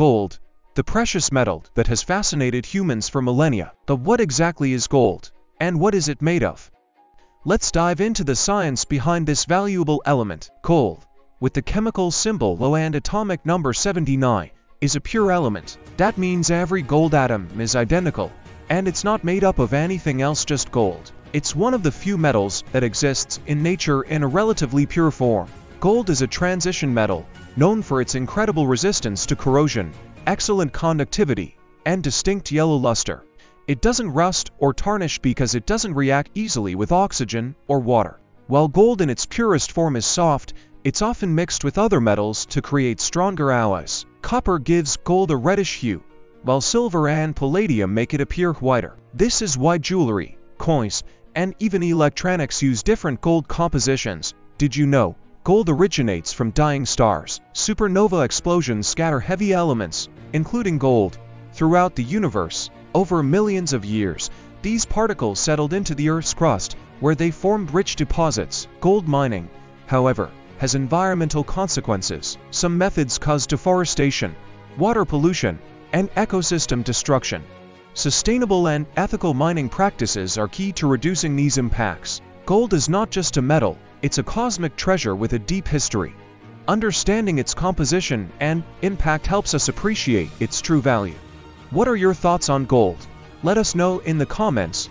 Gold, the precious metal that has fascinated humans for millennia. But what exactly is gold? And what is it made of? Let's dive into the science behind this valuable element. Gold, with the chemical symbol Au and atomic number 79, is a pure element. That means every gold atom is identical, and it's not made up of anything else just gold. It's one of the few metals that exists in nature in a relatively pure form. Gold is a transition metal, known for its incredible resistance to corrosion, excellent conductivity, and distinct yellow luster. It doesn't rust or tarnish because it doesn't react easily with oxygen or water. While gold in its purest form is soft, it's often mixed with other metals to create stronger alloys. Copper gives gold a reddish hue, while silver and palladium make it appear whiter. This is why jewelry, coins, and even electronics use different gold compositions. Did you know? Gold originates from dying stars. Supernova explosions scatter heavy elements, including gold, throughout the universe. Over millions of years, these particles settled into the Earth's crust, where they formed rich deposits. Gold mining, however, has environmental consequences. Some methods cause deforestation, water pollution, and ecosystem destruction. Sustainable and ethical mining practices are key to reducing these impacts. Gold is not just a metal, it's a cosmic treasure with a deep history. Understanding its composition and impact helps us appreciate its true value. What are your thoughts on gold? Let us know in the comments.